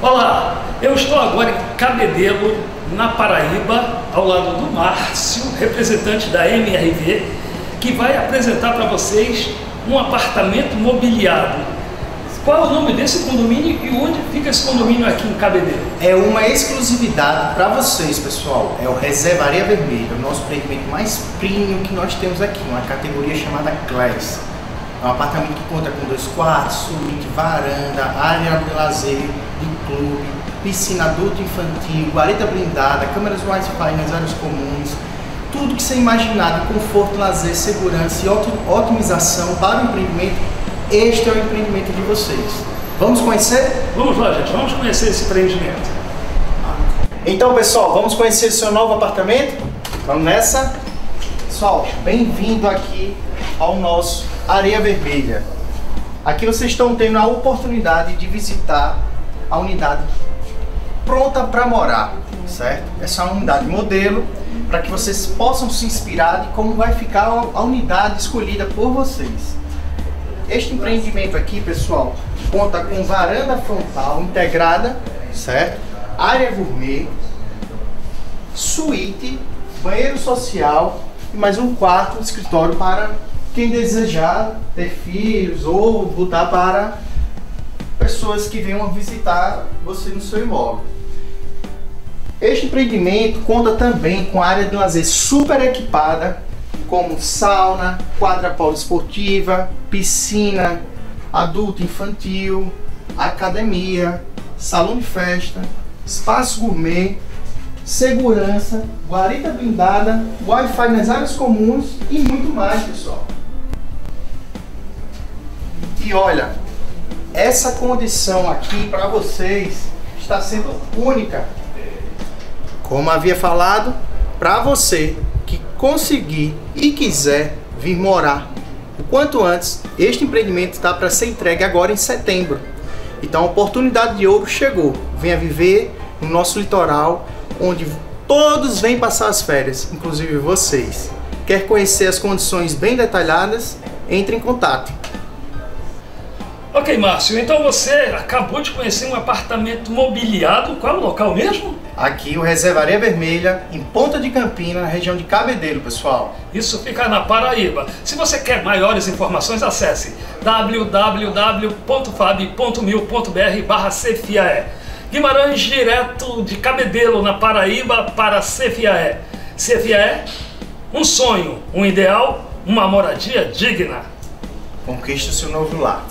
Olá, eu estou agora em Cabedelo, na Paraíba, ao lado do Márcio, representante da MRV, que vai apresentar para vocês um apartamento mobiliado. Qual é o nome desse condomínio e onde fica esse condomínio aqui em Cabedelo? É uma exclusividade para vocês, pessoal. É o Reservaria Vermelha, o nosso empreendimento mais premium que nós temos aqui, uma categoria chamada Class. É um apartamento que conta com dois quartos, suíte, varanda, área de lazer, de clube, piscina adulto infantil, guarita blindada, câmeras Wi-Fi nas áreas comuns, tudo que você imaginar de conforto, lazer, segurança e otimização para o empreendimento, este é o empreendimento de vocês. Vamos conhecer? Vamos lá, gente, vamos conhecer esse empreendimento. Então, pessoal, vamos conhecer seu novo apartamento? Vamos nessa? Pessoal, bem-vindo aqui ao nosso Areia Vermelha. Aqui vocês estão tendo a oportunidade de visitar a unidade pronta para morar, certo? Essa é uma unidade modelo para que vocês possam se inspirar de como vai ficar a unidade escolhida por vocês. Este empreendimento aqui, pessoal, conta com varanda frontal integrada, certo? Área gourmet, suíte, banheiro social e mais um quarto, escritório para quem desejar ter filhos ou botar para pessoas que venham visitar você no seu imóvel. Este empreendimento conta também com área de lazer super equipada, como sauna, quadra poliesportiva, piscina, adulto infantil, academia, salão de festa, espaço gourmet, segurança, guarita blindada, Wi-Fi nas áreas comuns e muito mais, pessoal. E olha, essa condição aqui para vocês está sendo única. Como havia falado, para você que conseguir e quiser vir morar o quanto antes, este empreendimento está para ser entregue agora em setembro. Então a oportunidade de ouro chegou. Venha viver no nosso litoral, onde todos vêm passar as férias, inclusive vocês. Quer conhecer as condições bem detalhadas? Entre em contato. Ok, Márcio, então você acabou de conhecer um apartamento mobiliado. Qual é o local mesmo? Aqui, o Reservaria Vermelha, em Ponta de Campina, na região de Cabedelo, pessoal. Isso fica na Paraíba. Se você quer maiores informações, acesse www.fab.mil.br barra CFIAE. Guimarães, direto de Cabedelo, na Paraíba, para CFIAE. CFIAE, um sonho, um ideal, uma moradia digna. Conquiste o seu novo lar.